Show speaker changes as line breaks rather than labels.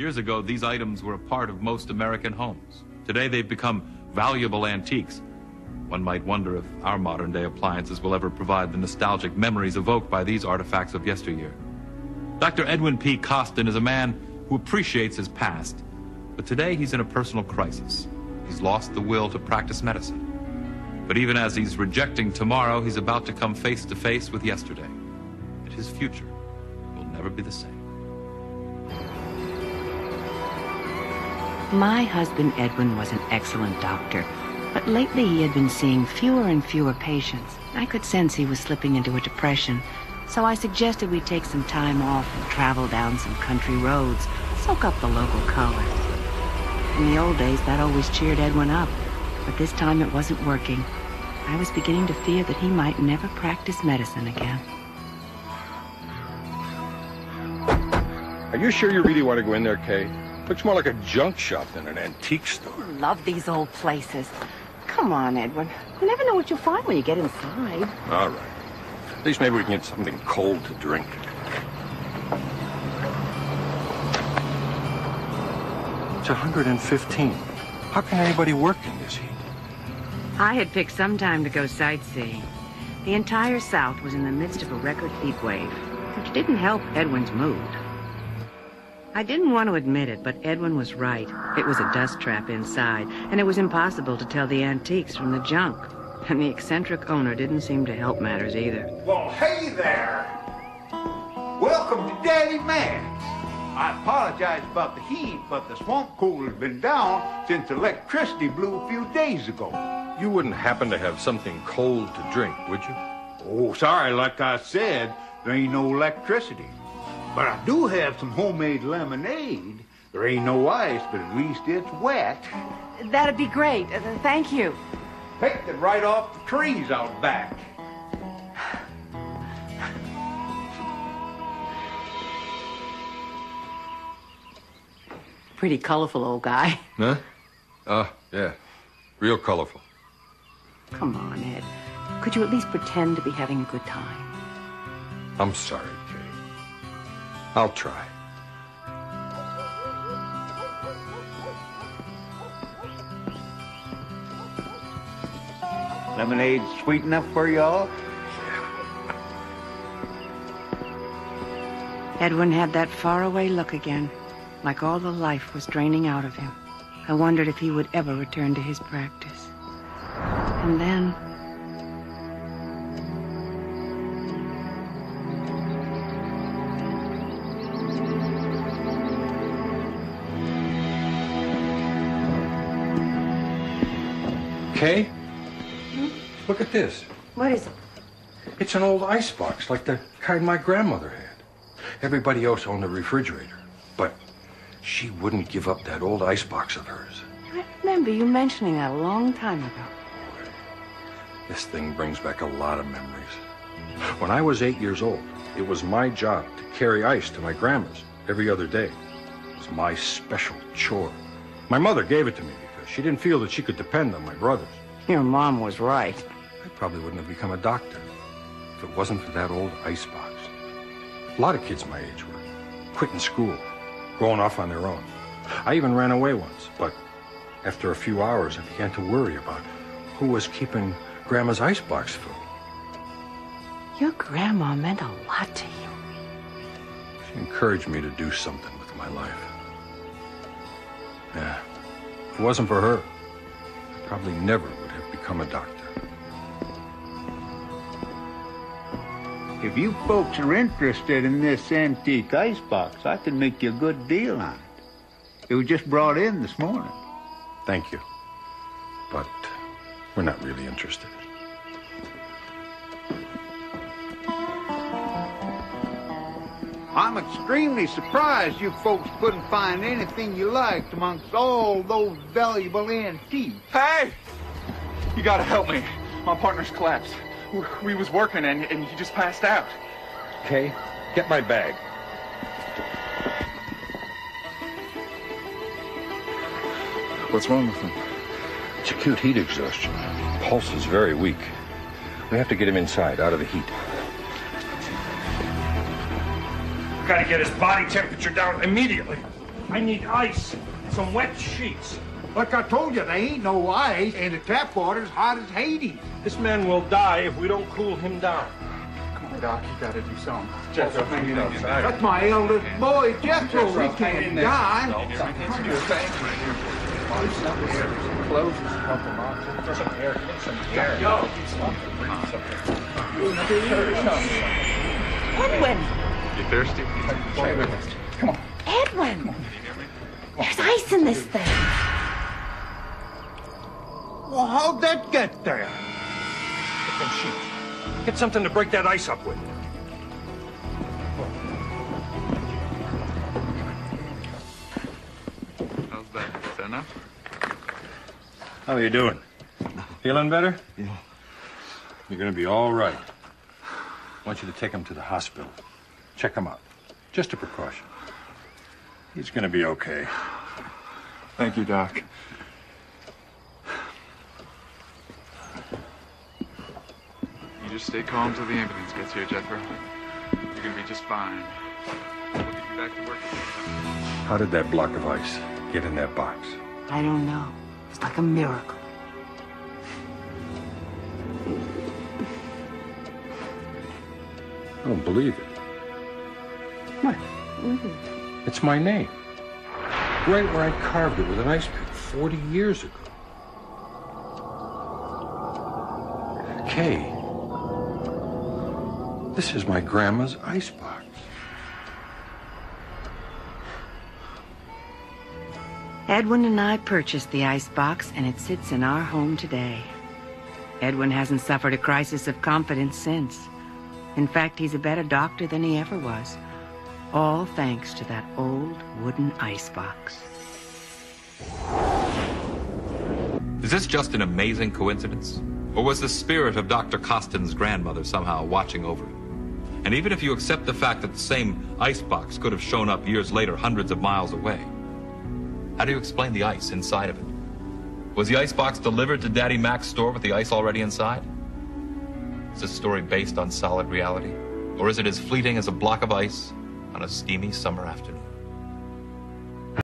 Years ago, these items were a part of most American homes. Today, they've become valuable antiques. One might wonder if our modern day appliances will ever provide the nostalgic memories evoked by these artifacts of yesteryear. Dr. Edwin P. Costin is a man who appreciates his past, but today he's in a personal crisis. He's lost the will to practice medicine. But even as he's rejecting tomorrow, he's about to come face to face with yesterday. And his future will never be the same.
My husband Edwin was an excellent doctor, but lately he had been seeing fewer and fewer patients. I could sense he was slipping into a depression, so I suggested we take some time off and travel down some country roads, soak up the local color. In the old days, that always cheered Edwin up, but this time it wasn't working. I was beginning to fear that he might never practice medicine again.
Are you sure you really want to go in there, Kay? Looks more like a junk shop than an antique store.
Love these old places. Come on, Edwin. You never know what you'll find when you get inside.
All right. At least maybe we can get something cold to drink. It's 115. How can anybody work in this heat?
I had picked some time to go sightseeing. The entire South was in the midst of a record heat wave, which didn't help Edwin's mood. I didn't want to admit it, but Edwin was right. It was a dust trap inside, and it was impossible to tell the antiques from the junk. And the eccentric owner didn't seem to help matters either.
Well, hey there! Welcome to Daddy Man's. I apologize about the heat, but the swamp cooler's been down since electricity blew a few days ago.
You wouldn't happen to have something cold to drink, would you?
Oh, sorry, like I said, there ain't no electricity. But I do have some homemade lemonade. There ain't no ice, but at least it's wet.
That'd be great. Uh, thank you.
Picked it right off the trees out back.
Pretty colorful old guy.
Huh? Uh, yeah. Real colorful.
Come on, Ed. Could you at least pretend to be having a good time?
I'm sorry, Kay. I'll try.
Lemonade sweet enough for y'all?
Edwin had that faraway look again, like all the life was draining out of him. I wondered if he would ever return to his practice. And then...
Kay? Hmm? Look at this.
What is it?
It's an old icebox, like the kind my grandmother had. Everybody else owned a refrigerator, but she wouldn't give up that old icebox of hers.
I remember you mentioning that a long time ago.
This thing brings back a lot of memories. When I was eight years old, it was my job to carry ice to my grandma's every other day. It was my special chore. My mother gave it to me because she didn't feel that she could depend on my brothers.
Your mom was right.
I probably wouldn't have become a doctor if it wasn't for that old icebox. A lot of kids my age were quitting school, going off on their own. I even ran away once, but after a few hours, I began to worry about who was keeping Grandma's icebox full.
Your grandma meant a lot to you.
She encouraged me to do something with my life. Yeah. If it wasn't for her, I probably never would have become a doctor.
If you folks are interested in this antique icebox, I can make you a good deal on it. It was just brought in this morning.
Thank you. But we're not really interested.
I'm extremely surprised you folks couldn't find anything you liked amongst all those valuable antiques.
Hey! You gotta help me. My partner's collapsed. We, we was working and, and he just passed out.
Okay, get my bag.
What's wrong with him?
It's acute heat exhaustion. Pulse is very weak. We have to get him inside, out of the heat.
Gotta get his body temperature down immediately.
I need ice, some wet sheets.
Like I told you, there ain't no ice, and the tap water's hot as Hades.
This man will die if we don't cool him down.
Come on, Doc, you gotta do something. Jethro, hang it up.
That's my eldest boy, Jethro. He can't die.
Edwin!
You thirsty? Edwin! Come on.
Edwin! There's ice in this thing.
Well, how'd that get there?
Get them sheets. Get something to break that ice up with.
How's that? Is that enough?
How are you doing? Feeling better? Yeah. You're gonna be all right. I want you to take him to the hospital. Check him out. Just a precaution. He's gonna be okay.
Thank you, Doc. You just stay calm till the ambulance gets here, Jethro. You're gonna be just fine. We'll get you back to work.
How did that block of ice get in that box?
I don't know. It's like a miracle.
I don't believe it. What? It's my name. Right where I carved it with an ice pick 40 years ago. Kay. This is my grandma's icebox.
Edwin and I purchased the icebox, and it sits in our home today. Edwin hasn't suffered a crisis of confidence since. In fact, he's a better doctor than he ever was. All thanks to that old wooden icebox.
Is this just an amazing coincidence? Or was the spirit of Dr. Costin's grandmother somehow watching over him? And even if you accept the fact that the same icebox could have shown up years later, hundreds of miles away, how do you explain the ice inside of it? Was the icebox delivered to Daddy Mac's store with the ice already inside? Is this story based on solid reality? Or is it as fleeting as a block of ice on a steamy summer afternoon?